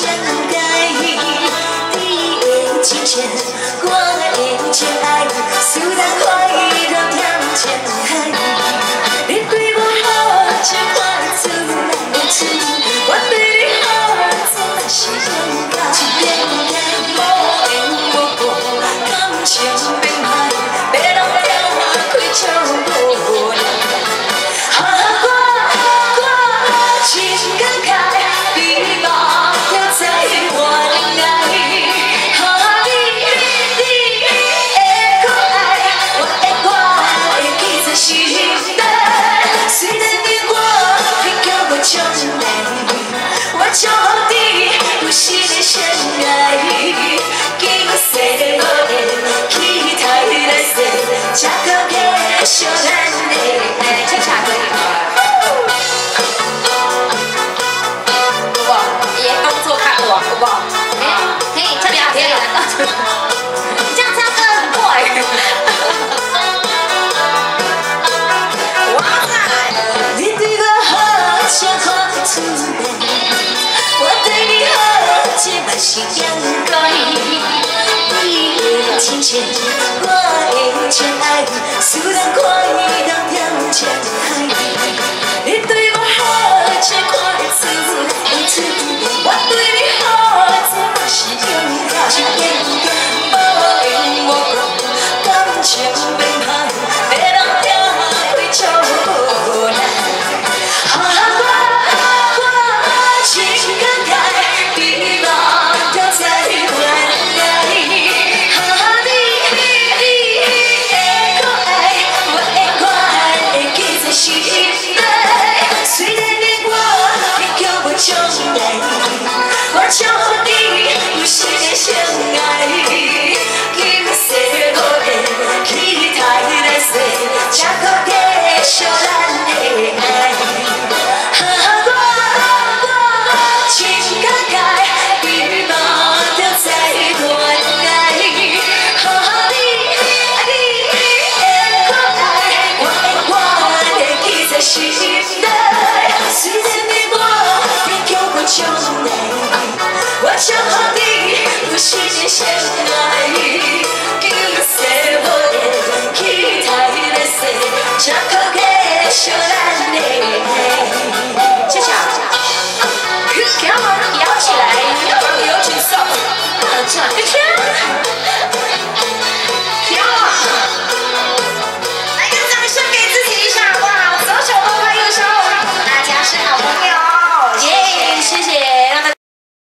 整你的一切我的一爱你输快一天点这嘛是应该。你的亲，我的亲爱，使人看伊人点真。你对我好，这看得出，看出我对你好，这嘛是应该。无缘无，感情变歹。我祝福你有新的相爱。Chaka